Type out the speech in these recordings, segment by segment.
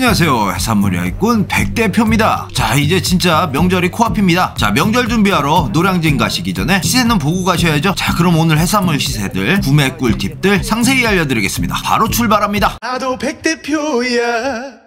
안녕하세요. 해산물 야익꾼 백대표입니다. 자 이제 진짜 명절이 코앞입니다. 자 명절 준비하러 노량진 가시기 전에 시세는 보고 가셔야죠. 자 그럼 오늘 해산물 시세들 구매 꿀팁들 상세히 알려드리겠습니다. 바로 출발합니다. 나도 백대표야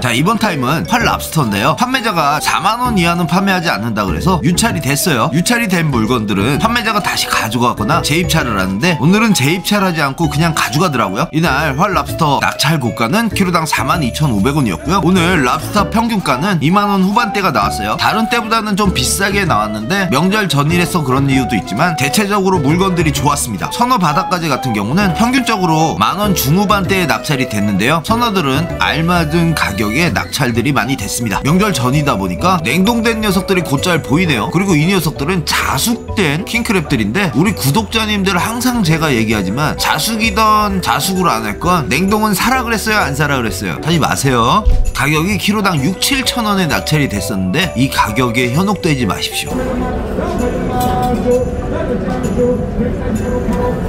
자 이번 타임은 활 랍스터인데요. 판매자가 4만원 이하는 판매하지 않는다 그래서 유찰이 됐어요. 유찰이 된 물건들은 판매자가 다시 가져가거나 재입찰을 하는데 오늘은 재입찰 하지 않고 그냥 가져가더라고요. 이날 활 랍스터 낙찰 고가는 키로당 42,500원이었고요. 오늘 랍스터 평균가는 2만원 후반대가 나왔어요. 다른 때보다는 좀 비싸게 나왔는데 명절 전일에서 그런 이유도 있지만 대체적으로 물건들이 좋았습니다. 선어 바닥까지 같은 경우는 평균적으로 만원 중후반대에 낙찰이 됐는데요. 선어들은 알맞은 가격 에 낙찰들이 많이 됐습니다. 명절 전이다 보니까 냉동된 녀석들이 곧잘 보이네요. 그리고 이 녀석들은 자숙된 킹크랩들인데 우리 구독자님들 항상 제가 얘기하지만 자숙이던 자숙으로 안 할 건 냉동은 사라 그랬어요 안 사라 그랬어요? 하지 마세요. 가격이 키로당 6, 7천 원에 낙찰이 됐었는데 이 가격에 현혹되지 마십시오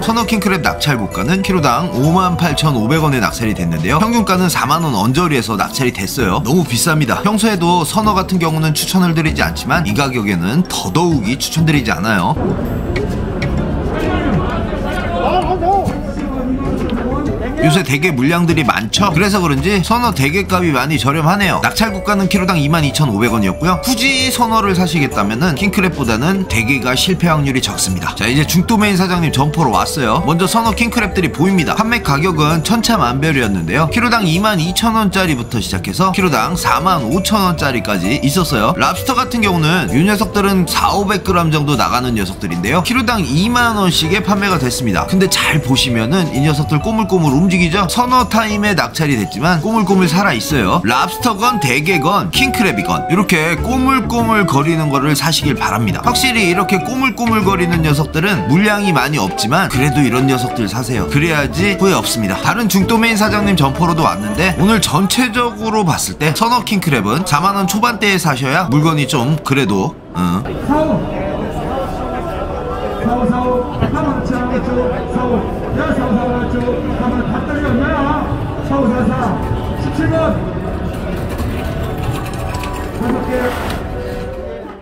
선어 킹크랩 낙찰 고가는 키로당 58,500원에 낙찰이 됐는데요. 평균가는 4만원 언저리에서 낙찰이 됐어요. 너무 비쌉니다. 평소에도 선어 같은 경우는 추천을 드리지 않지만 이 가격에는 더더욱이 추천드리지 않아요. 요새 대게 물량들이 많죠? 그래서 그런지 선어 대게 값이 많이 저렴하네요. 낙찰 고가는 키로당 22,500원이었고요. 굳이 선어를 사시겠다면은 킹크랩보다는 대게가 실패 확률이 적습니다. 자 이제 중도매인 사장님 점포로 왔어요. 먼저 선어 킹크랩들이 보입니다. 판매 가격은 천차만별이었는데요. 키로당 22,000원짜리부터 시작해서 키로당 45,000원짜리까지 있었어요. 랍스터 같은 경우는 이 녀석들은 4, 500g 정도 나가는 녀석들인데요. 키로당 2만원씩에 판매가 됐습니다. 근데 잘 보시면은 이 녀석들 꼬물꼬물 움직 이죠? 선어 타임에 낙찰이 됐지만 꼬물꼬물 살아있어요. 랍스터건 대게건 킹크랩이건 이렇게 꼬물꼬물 거리는 거를 사시길 바랍니다. 확실히 이렇게 꼬물꼬물 거리는 녀석들은 물량이 많이 없지만 그래도 이런 녀석들 사세요. 그래야지 후회 없습니다. 다른 중도메인 사장님 점포로도 왔는데 오늘 전체적으로 봤을 때 선어 킹크랩은 4만원 초반대에 사셔야 물건이 좀 그래도 어, 사오 사오 차죠 사오 야 사오 4544 17번 5개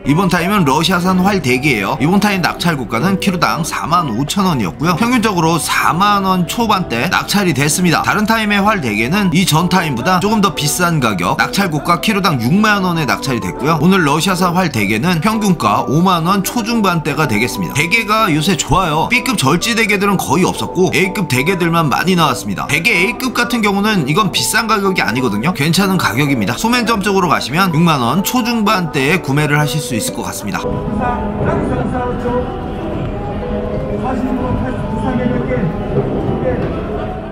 이번 타임은 러시아산 활 대게예요. 이번 타임 낙찰 고가는 키로당 45,000원이었고요. 평균적으로 4만원 초반대 낙찰이 됐습니다. 다른 타임의 활 대게는 이 전 타임보다 조금 더 비싼 가격 낙찰 고가 키로당 6만원에 낙찰이 됐고요. 오늘 러시아산 활 대게는 평균가 5만원 초중반대가 되겠습니다. 대게가 요새 좋아요. B급 절지 대게들은 거의 없었고 A급 대게들만 많이 나왔습니다. 대게 A급 같은 경우는 이건 비싼 가격이 아니거든요. 괜찮은 가격입니다. 소매점 쪽으로 가시면 6만원 초중반대에 구매를 하실 수 있을 것 같습니다. 양산 사오 쪽 40번 84개 몇개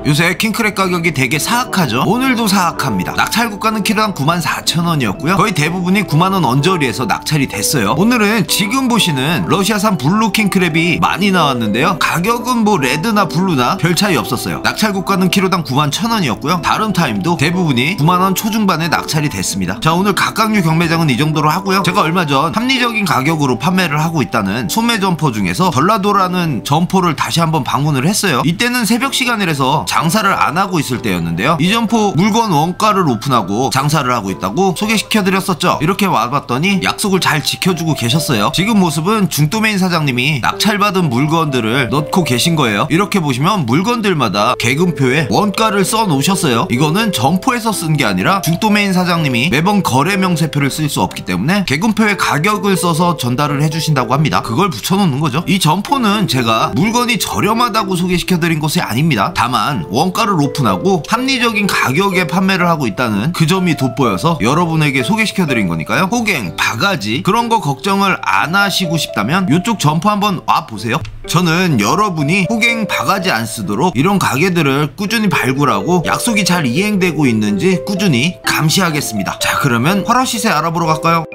요새 킹크랩 가격이 되게 사악하죠? 오늘도 사악합니다. 낙찰 고가는 키로당 94,000원이었고요. 거의 대부분이 9만원 언저리에서 낙찰이 됐어요. 오늘은 지금 보시는 러시아산 블루 킹크랩이 많이 나왔는데요. 가격은 뭐 레드나 블루나 별 차이 없었어요. 낙찰 고가는 키로당 91,000원이었고요. 다른 타임도 대부분이 9만원 초중반에 낙찰이 됐습니다. 자 오늘 갑각류 경매장은 이 정도로 하고요. 제가 얼마 전 합리적인 가격으로 판매를 하고 있다는 소매 점포 중에서 전라도라는 점포를 다시 한번 방문을 했어요. 이때는 새벽 시간이라서 장사를 안 하고 있을 때였는데요. 이 점포 물건 원가를 오픈하고 장사를 하고 있다고 소개시켜드렸었죠. 이렇게 와봤더니 약속을 잘 지켜주고 계셨어요. 지금 모습은 중도메인 사장님이 낙찰받은 물건들을 넣고 계신 거예요. 이렇게 보시면 물건들마다 개금표에 원가를 써 놓으셨어요. 이거는 점포에서 쓴 게 아니라 중도메인 사장님이 매번 거래 명세표를 쓸 수 없기 때문에 개금표에 가격을 써서 전달을 해주신다고 합니다. 그걸 붙여놓는 거죠. 이 점포는 제가 물건이 저렴하다고 소개시켜드린 곳이 아닙니다. 다만 원가를 오픈하고 합리적인 가격에 판매를 하고 있다는 그 점이 돋보여서 여러분에게 소개시켜드린 거니까요. 호갱, 바가지 그런 거 걱정을 안 하시고 싶다면 이쪽 점포 한번 와 보세요. 저는 여러분이 호갱 바가지 안 쓰도록 이런 가게들을 꾸준히 발굴하고 약속이 잘 이행되고 있는지 꾸준히 감시하겠습니다. 자 그러면 활화 시세 알아보러 갈까요?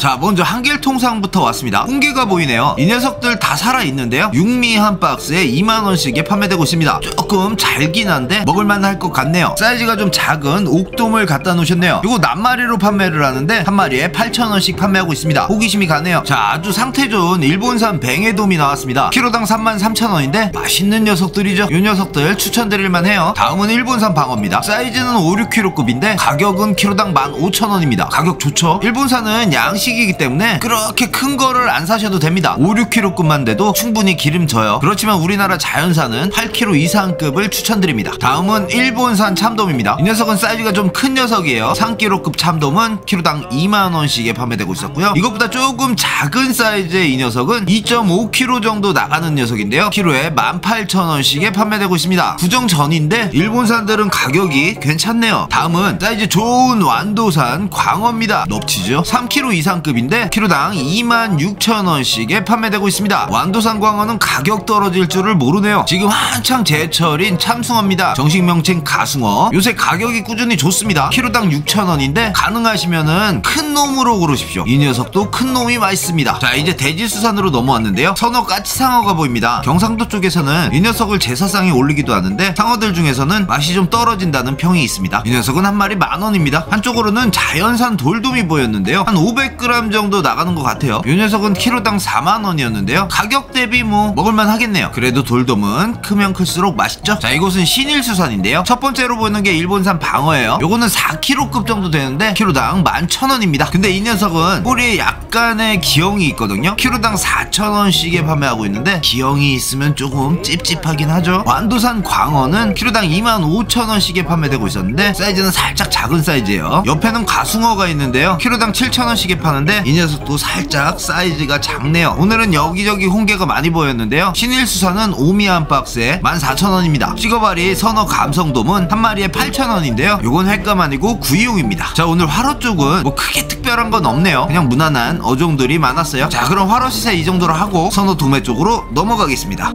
자 먼저 한길통상부터 왔습니다. 홍게가 보이네요. 이 녀석들 다 살아있는데요. 육미 한 박스에 2만원씩에 판매되고 있습니다. 조금 잘긴 한데 먹을만 할 것 같네요. 사이즈가 좀 작은 옥돔을 갖다 놓으셨네요. 이거 낱마리로 판매를 하는데 한 마리에 8천원씩 판매하고 있습니다. 호기심이 가네요. 자 아주 상태 좋은 일본산 뱅에돔이 나왔습니다. 키로당 33,000원인데 맛있는 녀석들이죠. 이 녀석들 추천드릴만 해요. 다음은 일본산 방어입니다. 사이즈는 5, 6kg급인데 가격은 키로당 15,000원입니다. 가격 좋죠? 일본산은 양식 이기 때문에 그렇게 큰 거를 안 사셔도 됩니다. 5, 6kg급만 돼도 충분히 기름 져요. 그렇지만 우리나라 자연산은 8kg 이상급을 추천드립니다. 다음은 일본산 참돔입니다. 이 녀석은 사이즈가 좀 큰 녀석이에요. 3kg급 참돔은 키로당 2만원씩에 판매되고 있었고요. 이것보다 조금 작은 사이즈의 이 녀석은 2.5kg 정도 나가는 녀석인데요. 키로에 18,000원씩에 판매되고 있습니다. 구정 전인데 일본산들은 가격이 괜찮네요. 다음은 사이즈 좋은 완도산 광어입니다. 넙치죠? 3kg 이상 급인데 키로당 26,000원씩에 판매되고 있습니다. 완도산 광어는 가격 떨어질 줄을 모르네요. 지금 한창 제철인 참숭어입니다. 정식 명칭 가숭어. 요새 가격이 꾸준히 좋습니다. 키로당 6,000원인데 가능하시면은 큰 놈으로 고르십시오. 이 녀석도 큰 놈이 맛있습니다. 자 이제 돼지수산으로 넘어왔는데요. 선어 까치상어가 보입니다. 경상도 쪽에서는 이 녀석을 제사상에 올리기도 하는데 상어들 중에서는 맛이 좀 떨어진다는 평이 있습니다. 이 녀석은 한 마리 만원입니다. 한쪽으로는 자연산 돌돔이 보였는데요. 한 500g 정도 나가는 것 같아요. 이 녀석은 키로당 4만원이었는데요. 가격 대비 뭐 먹을만 하겠네요. 그래도 돌돔은 크면 클수록 맛있죠? 자 이곳은 신일수산인데요. 첫 번째로 보이는 게 일본산 방어예요. 요거는 4kg급 정도 되는데 키로당 11,000원입니다. 근데 이 녀석은 뿌리에 약간의 기형이 있거든요. 키로당 4,000원씩에 판매하고 있는데 기형이 있으면 조금 찝찝하긴 하죠. 완도산 광어는 키로당 25,000원씩에 판매되고 있었는데 사이즈는 살짝 작은 사이즈예요. 옆에는 가숭어가 있는데요. 키로당 7,000원씩에 파는데 이 녀석도 살짝 사이즈가 작네요. 오늘은 여기저기 홍게가 많이 보였는데요. 신일수산은 오미 한 박스에 14,000원입니다. 찍어발이 선어 감성돔은 한 마리에 8,000원인데요. 요건 횟감 아니고 구이용입니다. 자 오늘 화로 쪽은 뭐 크게 특별한 건 없네요. 그냥 무난한 어종들이 많았어요. 자 그럼 화로 시세 이 정도로 하고 선어 도매 쪽으로 넘어가겠습니다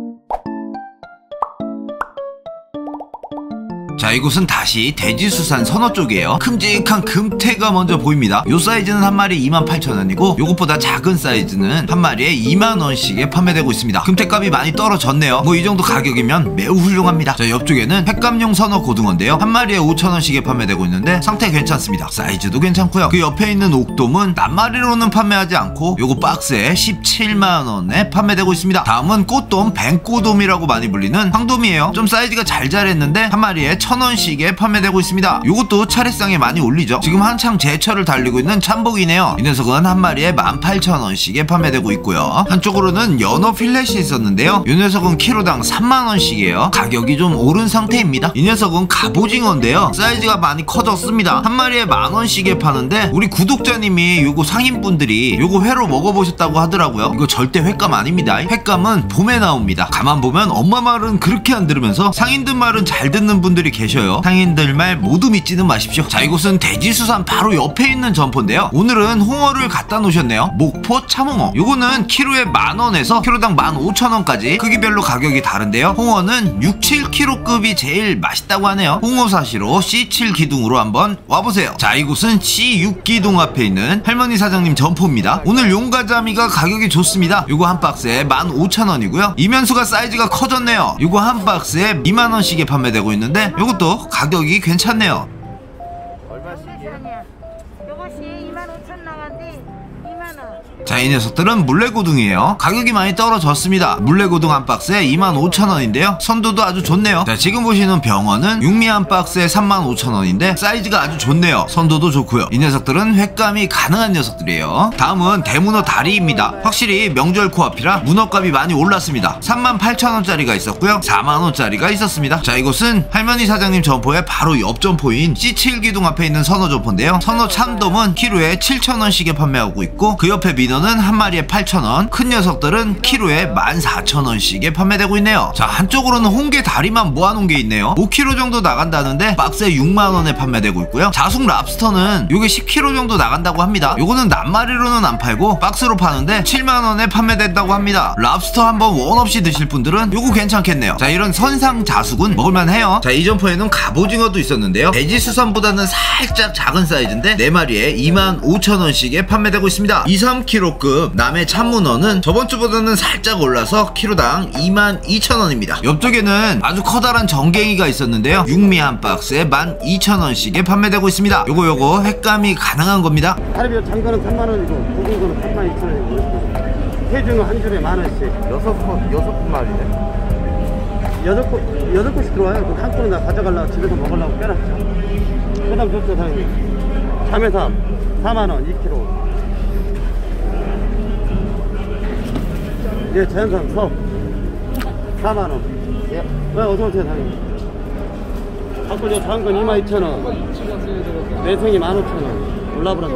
자 이곳은 다시 돼지수산 선어 쪽이에요. 큼직한 금태가 먼저 보입니다. 요 사이즈는 한 마리 28,000원이고 요것보다 작은 사이즈는 한 마리에 2만원씩에 판매되고 있습니다. 금태값이 많이 떨어졌네요. 뭐 이 정도 가격이면 매우 훌륭합니다. 자 옆쪽에는 횟감용 선어 고등어인데요. 한 마리에 5,000원씩에 판매되고 있는데 상태 괜찮습니다. 사이즈도 괜찮고요. 그 옆에 있는 옥돔은 낱마리로는 판매하지 않고 요거 박스에 17만원에 판매되고 있습니다. 다음은 꽃돔 뱅꼬돔이라고 많이 불리는 황돔이에요. 좀 사이즈가 잘 자랬는데 한 마리에 1,000원씩에 판매되고 있습니다. 이것도 차례상에 많이 올리죠. 지금 한창 제철을 달리고 있는 참복이네요. 이 녀석은 한 마리에 18,000원씩에 판매되고 있고요. 한쪽으로는 연어 필렛이 있었는데요. 이 녀석은 키로당 3만원씩이에요. 가격이 좀 오른 상태입니다. 이 녀석은 갑오징어인데요. 사이즈가 많이 커졌습니다. 한 마리에 만원씩에 파는데 우리 구독자님이 요거 상인분들이 요거 회로 먹어보셨다고 하더라고요. 이거 절대 횟감 아닙니다. 횟감은 봄에 나옵니다. 가만 보면 엄마 말은 그렇게 안 들으면서 상인들 말은 잘 듣는 분들이 계 셔요. 상인들 말 모두 믿지는 마십시오. 자, 이곳은 돼지수산 바로 옆에 있는 점포인데요. 오늘은 홍어를 갖다 놓으셨네요. 목포 참홍어. 요거는 키로에 만원에서 키로당 15,000원까지 크기별로 가격이 다른데요. 홍어는 6, 7kg급이 제일 맛있다고 하네요. 홍어 사시로 C7 기둥으로 한번 와보세요. 자, 이곳은 C6 기둥 앞에 있는 할머니 사장님 점포입니다. 오늘 용가자미가 가격이 좋습니다. 요거 한 박스에 15,000원이고요. 이면수가 사이즈가 커졌네요. 요거 한 박스에 2만원씩에 판매되고 있는데 요 것도 가격이 괜찮네요. 자, 이 녀석들은 물레고등이에요. 가격이 많이 떨어졌습니다. 물레고등 한 박스에 25,000원인데요. 선도도 아주 좋네요. 자, 지금 보시는 병어는 육미 한 박스에 35,000원인데 사이즈가 아주 좋네요. 선도도 좋고요. 이 녀석들은 횟감이 가능한 녀석들이에요. 다음은 대문어 다리입니다. 확실히 명절 코앞이라 문어값이 많이 올랐습니다. 38,000원짜리가 있었고요. 4만원짜리가 있었습니다. 자, 이곳은 할머니 사장님 점포의 바로 옆 점포인 C7기둥 앞에 있는 선어 점포인데요. 선어 참돔은 키로에 7,000원씩에 판매하고 있고 그 옆에 민어 마이너는 한 마리에 8,000원, 큰 녀석들은 키로에 14,000원씩에 판매되고 있네요. 자, 한쪽으로는 홍게 다리만 모아놓은 게 있네요. 5kg 정도 나간다는데 박스에 6만원에 판매되고 있고요. 자숙 랍스터는 요게 10kg 정도 나간다고 합니다. 요거는 낱마리로는 안 팔고 박스로 파는데 7만원에 판매된다고 합니다. 랍스터 한번 원 없이 드실 분들은 요거 괜찮겠네요. 자, 이런 선상 자숙은 먹을만해요. 자, 이 점포에는 갑오징어도 있었는데요. 돼지수산보다는 살짝 작은 사이즈인데 4마리에 25,000원씩에 판매되고 있습니다. 2, 3kg 급 남해 참문어는 저번 주보다는 살짝 올라서 키로당 22,000원입니다. 옆쪽에는 아주 커다란 정갱이가 있었는데요. 육미 한 박스에 12,000원씩에 판매되고 있습니다. 요거 요거 횟감이 가능한 겁니다. 다리비어 장거는 3만 원이고 굵은 거는 3만 2천 원이고 해중은 한 줄에 만 원씩 여섯 분 여섯 분 말이네. 여덟 곳 여덟 곳씩 들어와요. 그한 곳은 나 가져가려고 집에서 먹으려고 빼놨죠. 그다음 좋죠 사장님. 자매삼 4만 원 2kg. 예, 자연산 섭 4만 원. 예. 네, 어서 오세요 사장님. 갖고 저 작은 건 2만 2천 원. 내생이 1만 5천 원. 올라브라.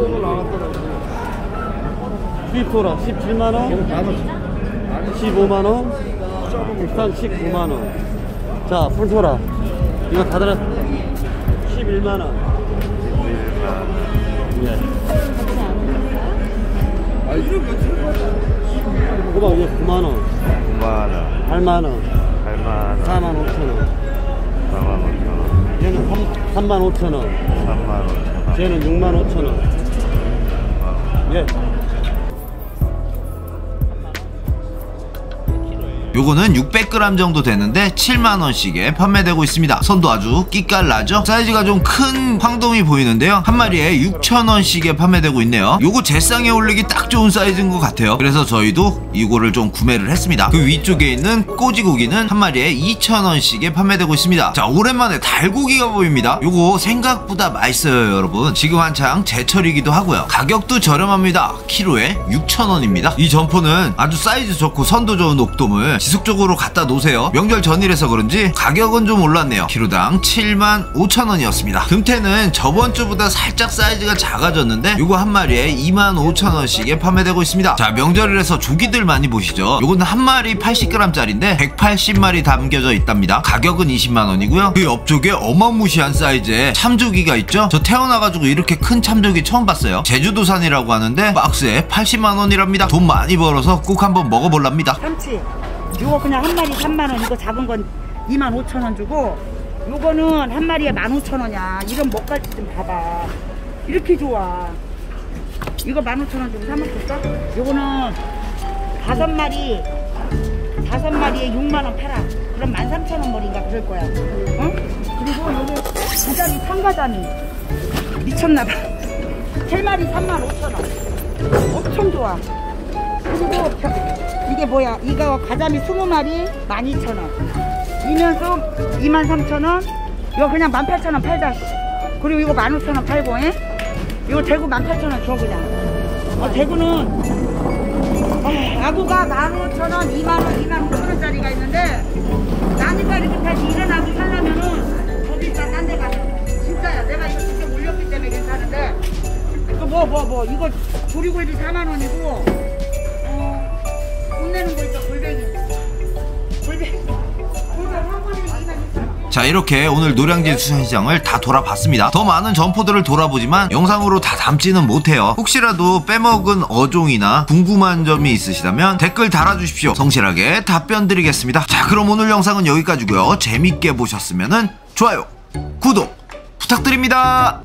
휘소라 17만 원. 15만 원. 국산 19만 원. 자, 풀소라. 이거 다 들었 11만 원. 예. 호박 이거 9만 원. 9만 원, 8만 원. 8만 원, 4만 5천 원. 4만 5천 원, 얘는 3, 3만 5천 원. 3만 5천 원. 쟤는 6만 5천 원. 예. 요거는 600g 정도 되는데 7만원씩에 판매되고 있습니다. 선도 아주 끼깔나죠? 사이즈가 좀 큰 황돔이 보이는데요. 한 마리에 6천원씩에 판매되고 있네요. 요거 제상에 올리기 딱 좋은 사이즈인 것 같아요. 그래서 저희도 이거를 좀 구매를 했습니다. 그 위쪽에 있는 꼬지고기는 한 마리에 2천원씩에 판매되고 있습니다. 자, 오랜만에 달고기가 보입니다. 요거 생각보다 맛있어요, 여러분. 지금 한창 제철이기도 하고요. 가격도 저렴합니다. 키로에 6천원입니다. 이 점포는 아주 사이즈 좋고 선도 좋은 옥돔을 지속적으로 갖다 놓으세요. 명절 전이라서 그런지 가격은 좀 올랐네요. 키로당 7만 5천 원이었습니다. 금태는 저번 주보다 살짝 사이즈가 작아졌는데 요거 한 마리에 2만 5천 원씩에 판매되고 있습니다. 자 명절이라서 조기들 많이 보시죠. 요거는 한 마리 80g짜리인데 180마리 담겨져 있답니다. 가격은 20만 원이고요. 그 옆쪽에 어마무시한 사이즈의 참조기가 있죠. 저 태어나가지고 이렇게 큰 참조기 처음 봤어요. 제주도산이라고 하는데 박스에 80만 원이랍니다. 돈 많이 벌어서 꼭 한번 먹어볼랍니다. 참치. 이거 그냥 한 마리 3만 원, 이거 작은 건 2만 5천 원 주고, 요거는 한 마리에 1만 5천 원이야. 이런 먹갈치 좀 봐봐. 이렇게 좋아. 이거 1만 5천 원 주고 사 먹을까? 요거는 다섯 마리, 다섯 마리에 6만 원 팔아. 그럼 1만 3천 원 머리인가 그럴 거야. 어? 그리고 요거 가자미, 상가자미. 미쳤나봐. 세 마리 3만 5천 원. 엄청 좋아. 그리고 저- 이게 뭐야? 이거 가자미 20마리 12,000원. 이면수 23,000원. 이거 그냥 18,000원 팔자. 그리고 이거 15,000원 팔고, 에? 이거 대구 18,000원 줘, 그냥. 어, 대구는, 아, 아구가 15,000원, 2만원, 2만 5천원짜리가 있는데, 나니까 이렇게 다시 일어나고 살려면은, 더 비싸, 딴데 가서. 진짜야. 내가 이거 직접 올렸기 때문에 괜찮은데, 이거 뭐, 뭐, 뭐, 이거 조리굴비 4만원이고, 어, 돈 내는 거 있죠, 골뱅이. 골뱅이. 골뱅이. 한 번에 2만 2천 원. 자 이렇게 오늘 노량진 수산시장을 다 돌아봤습니다. 더 많은 점포들을 돌아보지만 영상으로 다 담지는 못해요. 혹시라도 빼먹은 어종이나 궁금한 점이 있으시다면 댓글 달아주십시오. 성실하게 답변 드리겠습니다. 자 그럼 오늘 영상은 여기까지고요. 재밌게 보셨으면 좋아요 구독 부탁드립니다